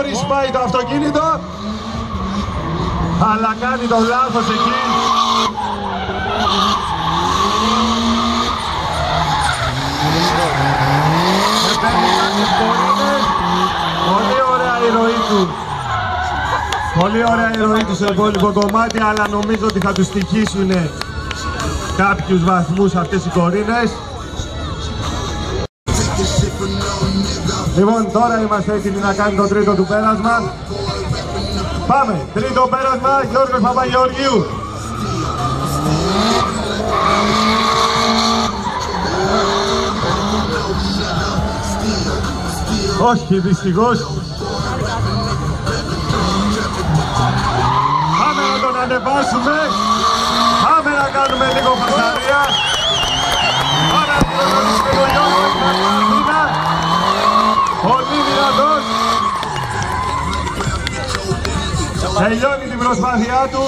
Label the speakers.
Speaker 1: νωρίς πάει το αυτοκίνητο. Αλλά κάνει το λάθος εκεί. Πολύ ωραία η ροή του. Πολύ ωραία η ροή του στο υπόλοιπο κομμάτι, αλλά νομίζω ότι θα τους στοιχήσουν κάποιους βαθμούς αυτές οι κορίνες. Λοιπόν, τώρα είμαστε έτοιμοι να κάνει το τρίτο του πέρασμα. Πάμε, τρίτο πέρασμα, Γιώργος Παπαγεωργίου. Όχι, δυστυχώς. Πάμε να τον ανεβάσουμε. Πάμε να κάνουμε λίγο φασαρία. Πάμε να κληρονομήσουμε τον Γιώργο Αθήνα. Πολύ δυνατός. Τελειώνει την προσπάθειά του.